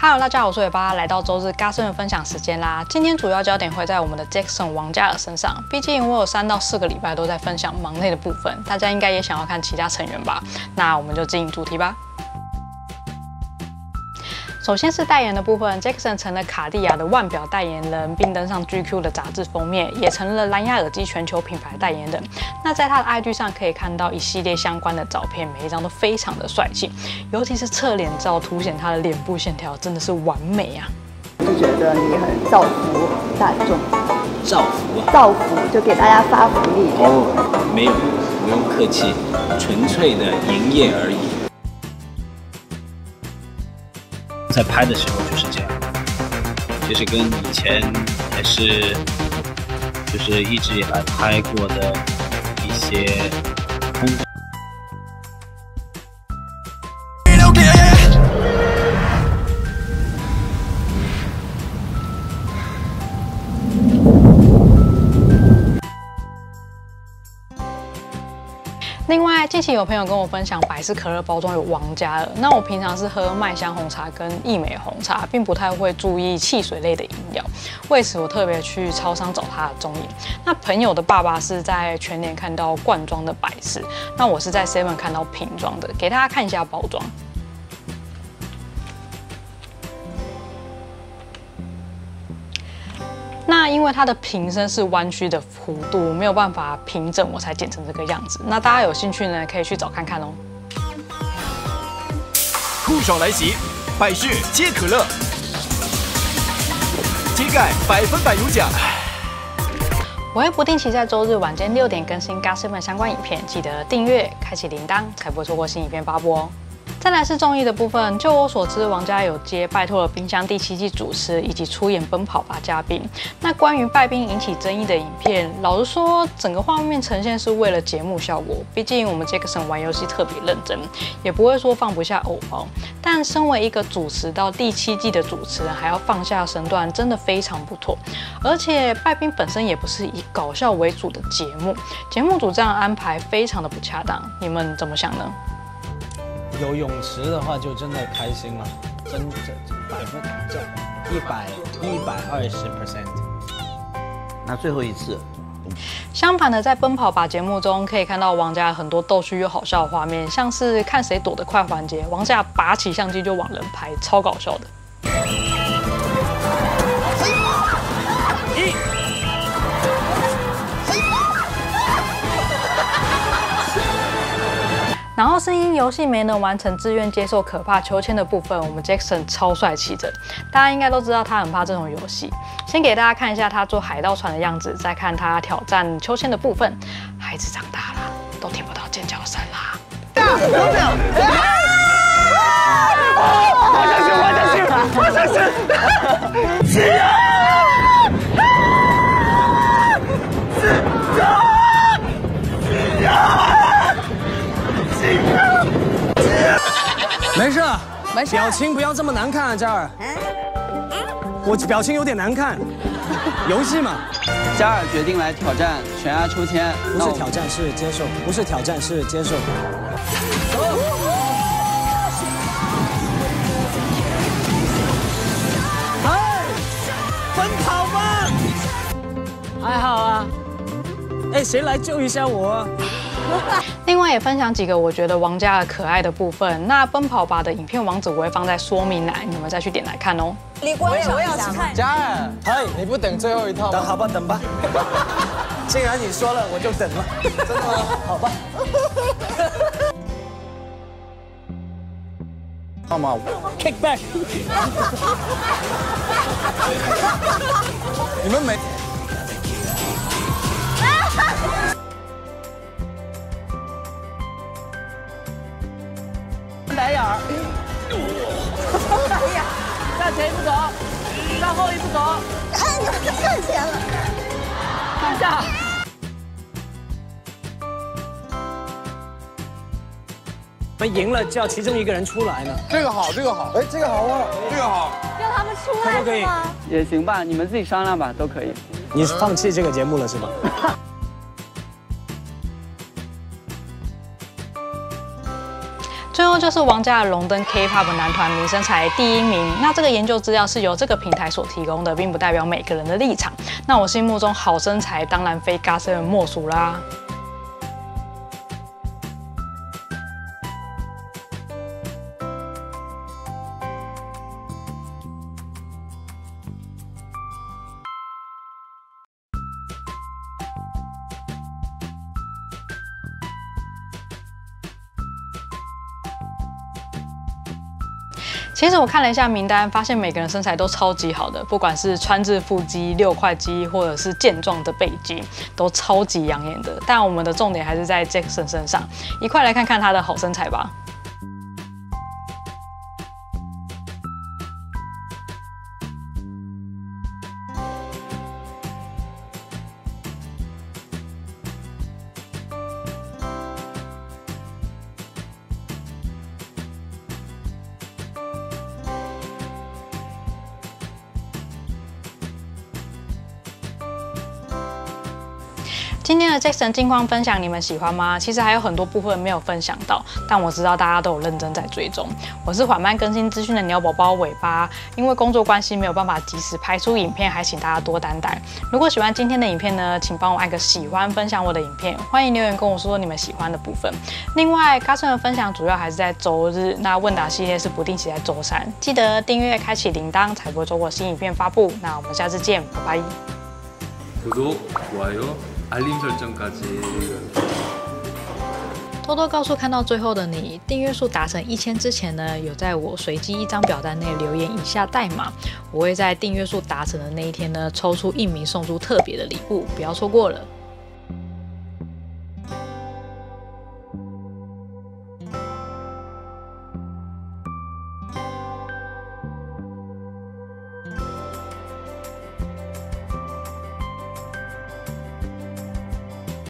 Hello，大家好，我是尾巴，来到周日 g a s o n 的分享时间啦。今天主要焦点会在我们的 Jackson 王嘉尔身上，毕竟我有三到四个礼拜都在分享忙内的部分，大家应该也想要看其他成员吧？那我们就进入主题吧。首先是代言的部分，Jackson 成了卡地亚的腕表代言人，并登上 GQ 的杂志封面，也成了蓝牙耳机全球品牌代言人。那在他的 IG 上可以看到一系列相关的照片，每一张都非常的帅气，尤其是侧脸照，凸显他的脸部线条真的是完美啊！就觉得你很造福大众，造福啊！造福就给大家发福利。哦，没有，不用客气，纯粹的营业而已。在拍的时候就是这样，其实跟以前还是就是一直以来拍过的一些风格。另外，近期有朋友跟我分享百事可乐包装有王嘉尔，那我平常是喝麦香红茶跟益美红茶，并不太会注意汽水类的饮料，为此我特别去超商找他的踪影。那朋友的爸爸是在全年看到罐装的百事，那我是在 Seven 看到瓶装的，给大家看一下包装。那因为它的瓶身是弯曲的弧度，没有办法平整，我才剪成这个样子。那大家有兴趣呢，可以去找看看哦。酷爽来袭，百事皆可乐，秸秆百分百有奖。我会不定期在周日晚间六点更新 Gossip 相关影片，记得订阅、开启铃铛，才不会错过新影片发布哦。再来是综艺的部分，就我所知，王嘉有接拜托了《冰箱》第七季主持，以及出演《奔跑吧》嘉宾。那关于拜宾引起争议的影片，老实说，整个画面呈现是为了节目效果。毕竟我们杰克森玩游戏特别认真，也不会说放不下偶包。但身为一个主持到第七季的主持人，还要放下身段，真的非常不妥。而且拜宾本身也不是以搞笑为主的节目，节目组这样安排非常的不恰当。你们怎么想呢？有泳池的话，就真的开心了，真这百分这一百一百二十 percent。那最后一次，相反的，在奔跑吧节目中，可以看到王嘉很多逗趣又好笑的画面，像是看谁躲得快环节，王嘉拔起相机就往人拍，超搞笑的。然后是因游戏没能完成自愿接受可怕秋千的部分，我们 Jackson 超帅气的，大家应该都知道他很怕这种游戏。先给大家看一下他坐海盗船的样子，再看他挑战秋千的部分。孩子长大了，都听不到尖叫声啦。我相信，我相信，我相信，事，没事，表情不要这么难看啊，嘉尔。我表情有点难看，游戏嘛。嘉尔决定来挑战悬崖秋千，不是挑战是接受，不是挑战是接受。哎，奔跑吧！还好啊。哎，谁来救一下我？另外也分享几个我觉得王嘉尔可爱的部分。那奔跑吧的影片网址我会放在说明栏，你们再去点来看哦。李光，我也要去看。嘉尔，嗨，你不等最后一套？等好吧，等吧。既然你说了，我就等了。真的吗？好吧。好吗？Kick back。你们没。白眼儿，哎呀，向前一步走，向后一步走。哎，你们向前了，放下。我们赢了，叫其中一个人出来呢。这个好，这个好，哎，这个好啊，这个好。叫他们出来可不可以？也行吧，你们自己商量吧，都可以。你是放弃这个节目了是吧？最后就是王家的龙登 K-pop 男团名身材第一名。那这个研究资料是由这个平台所提供的，并不代表每个人的立场。那我心目中好身材当然非 GOT7 莫属啦。其实我看了一下名单，发现每个人身材都超级好的，不管是川字腹肌、六块肌，或者是健壮的背肌，都超级养眼的。但我们的重点还是在 Jackson 身上，一块来看看他的好身材吧。今天的 Jackson 近况分享，你们喜欢吗？其实还有很多部分没有分享到，但我知道大家都有认真在追踪。我是缓慢更新资讯的鸟宝宝尾巴，因为工作关系没有办法及时拍出影片，还请大家多担待。如果喜欢今天的影片呢，请帮我按个喜欢，分享我的影片，欢迎留言跟我说说你们喜欢的部分。另外，嘎顺的分享主要还是在周日，那问答系列是不定期在周三，记得订阅、开启铃铛，才不会错过新影片发布。那我们下次见，拜拜。구독좋아요 알림설정까지偷偷告诉看到最后的你，订阅数达成一千之前呢，有在我随机一张表单内留言以下代码，我会在订阅数达成的那一天呢，抽出一名送出特别的礼物，不要错过了。